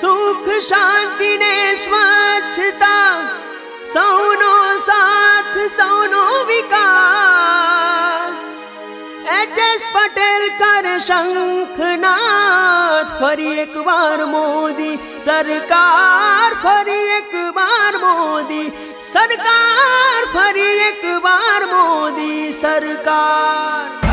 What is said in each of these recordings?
सुख शांति ने स्वच्छता, सौनो साथ, सौनो विकास। एच एस पटेल कर शंखनाथ फरी एक बार मोदी सरकार, फरी एक बार मोदी सरकार, फरी एक बार मोदी सरकार।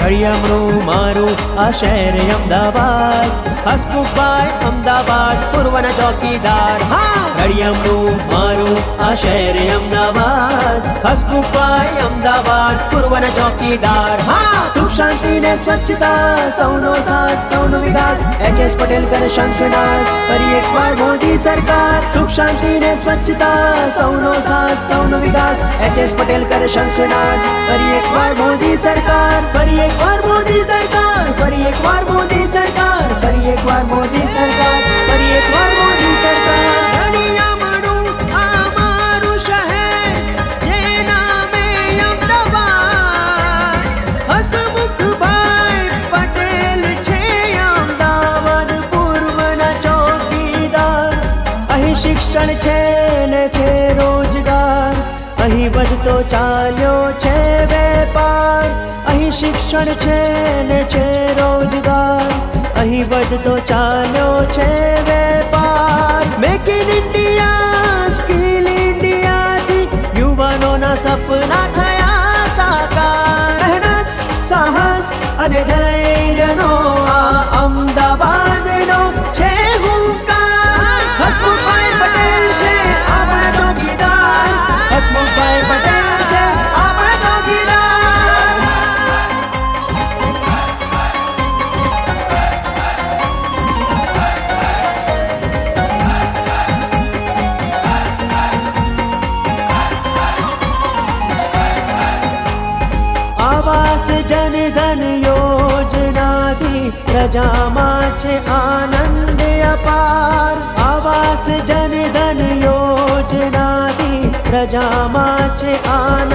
ઘડિયામણું મારું આ શહેર અમદાવાદ હસમુખભાઈ અમદાવાદ પૂર્વના ચોકીદાર હા ઘડિયામણું મારું આ શહેર અમદાવાદ હસમુખભાઈ અમદાવાદ પૂર્વના ચોકીદાર હા સુખ શાંતિ ને સ્વચ્છતા સૌનો સાથ સૌનો વિકાસ એચ એસ પટેલ કર શંખનાથ ફરી એકવાર મોદી સરકાર સુખ શાંતિ ને સ્વચ્છતા સૌનો સાથ સૌનો વિકાસ એચ એસ પટેલ કર શંખનાથ ફરી એકવાર મોદી સરકાર ફરી એકવાર મોદી શિક્ષણ છે ને છે રોજગાર અહીં વધતો ચાલ્યો છે વેપાર અહીં શિક્ષણ છે ને છે રોજગાર અહીં વધતો ચાલ્યો છે વેપાર મેક ઇન ઇન્ડિયા સ્કિલ ઇન્ડિયાથી યુવાનોના સપના થયા સાકાર મહેનત સાહસ અને ધૈર્યનો प्रजा अपार। आवास जन धन योजनादि आनन्द